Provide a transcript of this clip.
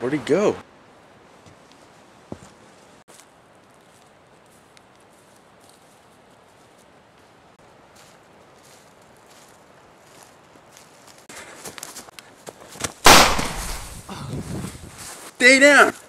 Where'd he go? Stay down!